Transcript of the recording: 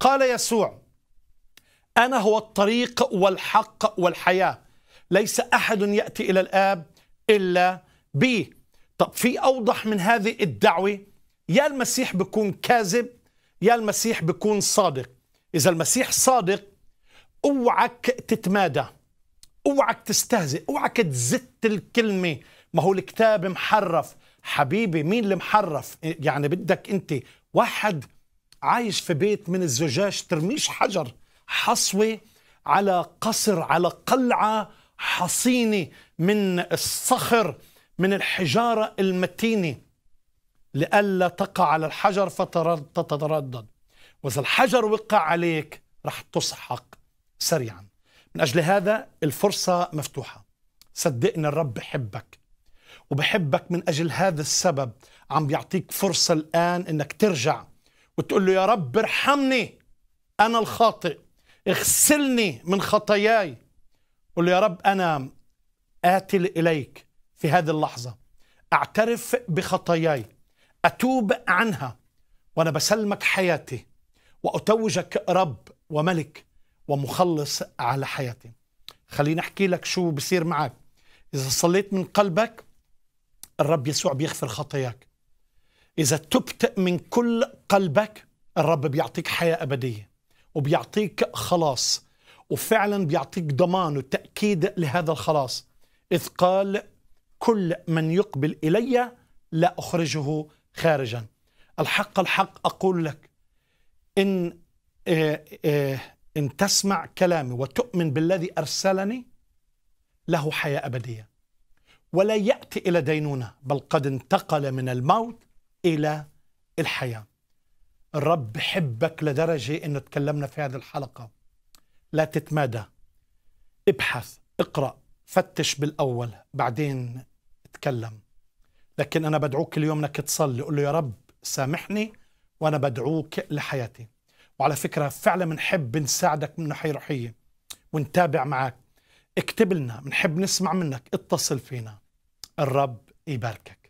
قال يسوع أنا هو الطريق والحق والحياة. ليس أحد يأتي إلى الآب إلا بي. طب في أوضح من هذه الدعوة يا المسيح بيكون كاذب يا المسيح بيكون صادق. إذا المسيح صادق أوعك تتمادى أوعك تستهزئ أوعك تزت الكلمة. ما هو الكتاب محرف. حبيبي مين اللي محرف؟ يعني بدك أنت واحد عايش في بيت من الزجاج ترميش حجر حصوة على قصر على قلعة حصينة من الصخر من الحجارة المتينة. لئلا تقع على الحجر فتتردد. وإذا الحجر وقع عليك رح تسحق سريعا. من أجل هذا الفرصة مفتوحة. صدقني الرب بحبك. وبحبك من أجل هذا السبب. عم بيعطيك فرصة الآن إنك ترجع وتقول له يا رب ارحمني أنا الخاطئ اغسلني من خطاياي. قل له يا رب أنا اتي إليك في هذه اللحظة أعترف بخطاياي أتوب عنها وأنا بسلمك حياتي وأتوجك رب وملك ومخلص على حياتي. خليني أحكي لك شو بصير معك. إذا صليت من قلبك الرب يسوع بيغفر خطاياك. إذا تبت من كل قلبك الرب بيعطيك حياة أبدية وبيعطيك خلاص وفعلا بيعطيك ضمان وتأكيد لهذا الخلاص. إذ قال كل من يقبل إلي لا أخرجه خارجا. الحق الحق أقول لك إن آه، آه، إن تسمع كلامي وتؤمن بالذي أرسلني له حياة أبدية. ولا يأتي إلى دينونة بل قد انتقل من الموت إلى الحياة. الرب بحبك لدرجة إنه تكلمنا في هذه الحلقة. لا تتمادى. ابحث اقرأ فتش بالأول بعدين تكلم لكن أنا بدعوك اليوم إنك تصلي. قول له يا رب سامحني وأنا بدعوك لحياتي. وعلى فكرة فعلا بنحب نساعدك من ناحية روحية ونتابع معك. اكتب لنا بنحب نسمع منك. اتصل فينا. الرب يباركك.